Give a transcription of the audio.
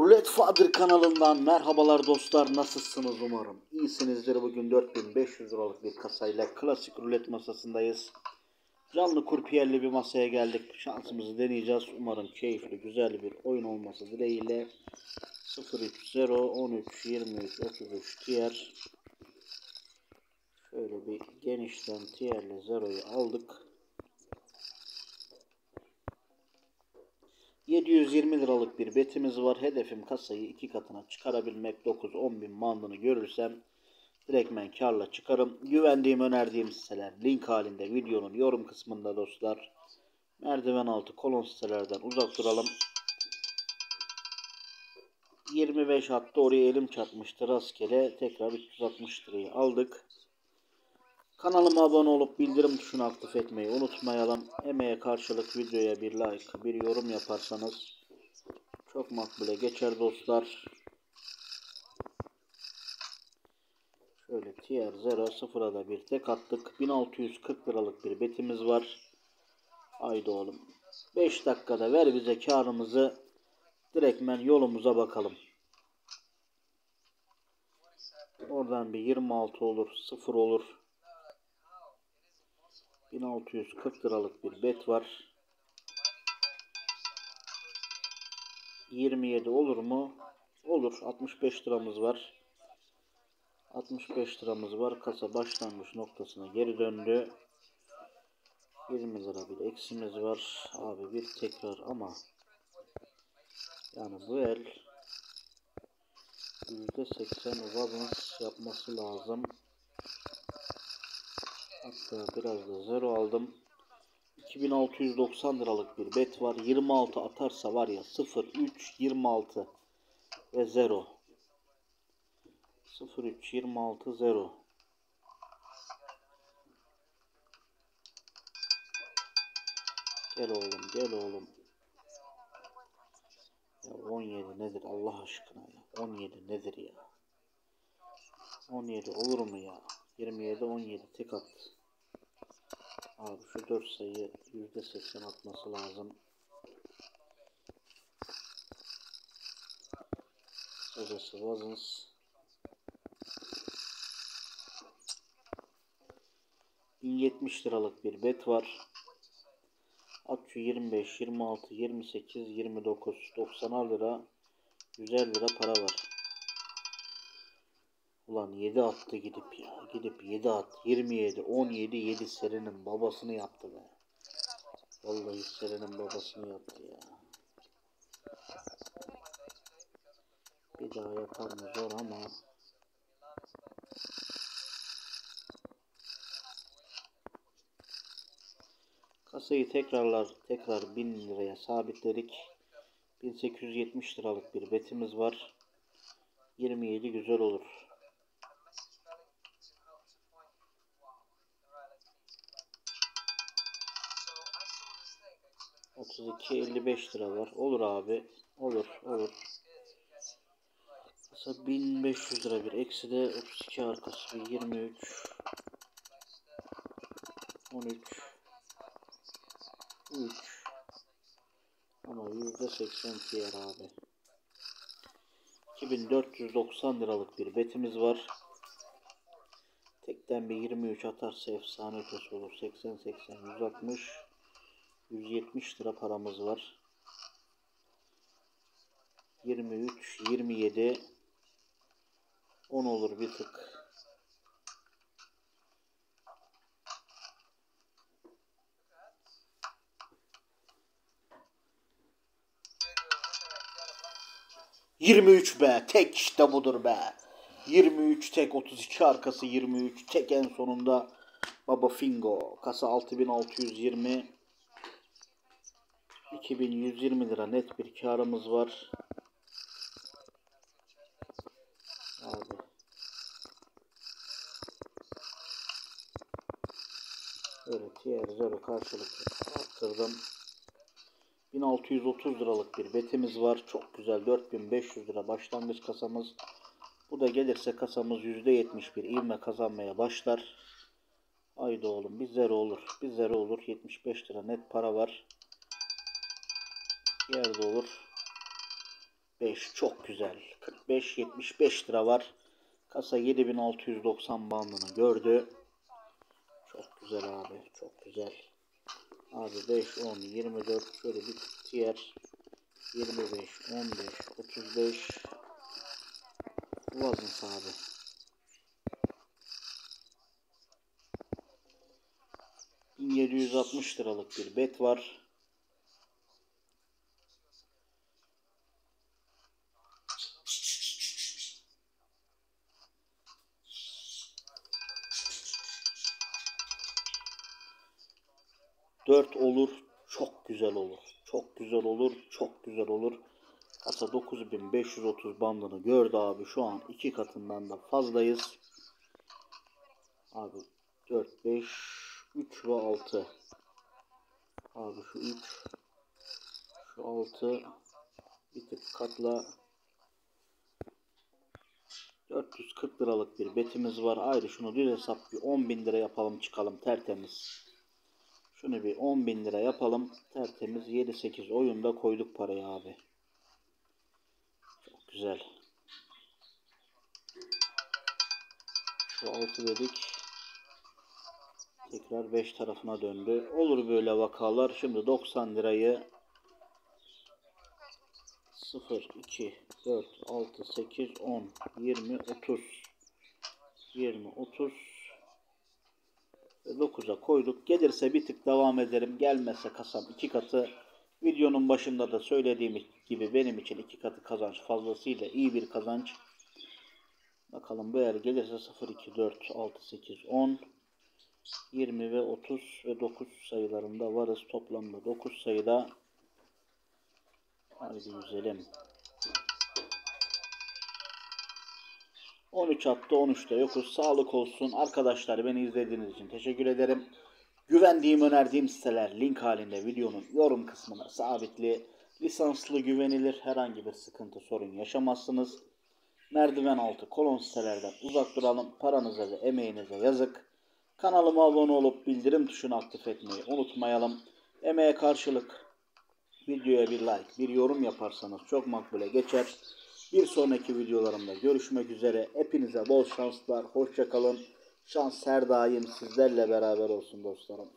Rulet Fadır kanalından merhabalar dostlar nasılsınız umarım? İyisinizdir. Bugün 4500 liralık bir kasayla klasik rulet masasındayız. Canlı kurpiyerli bir masaya geldik. Şansımızı deneyeceğiz. Umarım keyifli güzel bir oyun olması dileğiyle. 03 0 13 23 33 tiyer şöyle bir genişten tiyerli zeroyu aldık 720 liralık bir betimiz var. Hedefim kasayı iki katına çıkarabilmek. 9-10 bin mandını görürsem direktmen karla çıkarım. Güvendiğim önerdiğim siteler link halinde videonun yorum kısmında dostlar. Merdiven altı kolon sitelerden uzak duralım. 25 hatta oraya elim çarpmıştı rastgele. Tekrar 360 lirayı aldık. Kanalıma abone olup bildirim tuşunu aktif etmeyi unutmayalım. Emeğe karşılık videoya bir like, bir yorum yaparsanız çok makbule geçer dostlar. Şöyle tier 0 sıfıra da bir tek attık. 1640 liralık bir betimiz var. Haydi oğlum. 5 dakikada ver bize karımızı. Direktmen yolumuza bakalım. Oradan bir 26 olur, 0 olur. 1640 liralık bir bet var. 27 olur mu? Olur. 65 liramız var. 65 liramız var. Kasa başlangıç noktasına geri döndü. 20 lira bir eksimiz var. Abi bir tekrar ama yani bu el %80 balans yapması lazım. Hatta biraz da zero aldım. 2690 liralık bir bet var. 26 atarsa var ya 0 3 26 ve 0. 0 3 26 0. Gel oğlum gel oğlum. Ya 17 nedir Allah aşkına ya. 17 nedir ya. 17 olur mu ya? 27 17 tek at. Abi şu 4 sayı %80 atması lazım. Sırası Wazens. ...1070 liralık bir bet var. At şu 25, 26, 28, 29, 90 lira, 150 lira para var. Ulan 7 attı gidip ya. Gidip 7 at. 27, 17, 7 serinin babasını yaptı be. Vallahi serinin babasını yaptı ya. Bir daha yapar mı zor ama. Kasayı tekrarlar tekrar 1000 liraya sabitledik. 1870 liralık bir betimiz var. 27 güzel olur. 32 55 lira var. Olur abi. Olur olur. Mesela 1500 lira bir. Eksi de 32 arkası bir. 23 13 3 ama %80 diğer abi. 2490 liralık bir betimiz var. Tekten bir 23 atarsa efsane ötesi olur. 80 80 160 170 lira paramız var. 23, 27, 10 olur bir tık. Yirmi üç be. Tek işte budur be. 23 tek 32 arkası 23 tek en sonunda Baba Fingo kasa 6620 2120 lira net bir karımız var. Abi. Evet diğer zero karşılıklı arttırdım. 1630 liralık bir betimiz var. Çok güzel 4500 lira başlangıç kasamız. Bu da gelirse kasamız %71 ivme kazanmaya başlar. Haydi oğlum bir zero olur. Bir zero olur. 75 lira net para var yerde olur. 45 çok güzel. 45 75 lira var. Kasa 7690 bandını gördü. Çok güzel abi. Çok güzel. Abi 5 10 24 şöyle bir diğer 25 15 35 Vazın abi. ...1760 liralık bir bet var. Dört olur, çok güzel olur. Çok güzel olur, çok güzel olur. Kasa 9530 bandını gördü abi. Şu an iki katından da fazlayız. Abi 4, 5, 3 ve 6. Abi şu 3, şu 6 bir tık katla 440 liralık bir betimiz var. Ayrı şunu düz hesap bir 10 bin lira yapalım çıkalım tertemiz. Şunu bir 10 bin lira yapalım. Tertemiz 7-8 oyunda koyduk parayı abi. Çok güzel. Şu 6 dedik. Tekrar 5 tarafına döndü. Olur böyle vakalar. Şimdi 90 lirayı 0, 2, 4, 6, 8, 10, 20, 30. 20, 30 ve 9'a koyduk. Gelirse bir tık devam ederim. Gelmezse kasam iki katı. Videonun başında da söylediğim gibi benim için iki katı kazanç fazlasıyla iyi bir kazanç. Bakalım bu eğer gelirse 0, 2, 4, 6, 8, 10, 20 ve 30 ve 9 sayılarında varız. Toplamda 9 sayıda. Hadi güzelim. 13 attı 13'te yokuz. Sağlık olsun. Arkadaşlar beni izlediğiniz için teşekkür ederim. Güvendiğim önerdiğim siteler link halinde videonun yorum kısmına sabitli. Lisanslı güvenilir herhangi bir sıkıntı sorun yaşamazsınız. Merdiven altı kolon sitelerden uzak duralım. Paranıza ve emeğinize yazık. Kanalıma abone olup bildirim tuşunu aktif etmeyi unutmayalım. Emeğe karşılık videoya bir like, bir yorum yaparsanız çok makbule geçer. Bir sonraki videolarımda görüşmek üzere. Hepinize bol şanslar. Hoşçakalın. Şans her daim sizlerle beraber olsun dostlarım.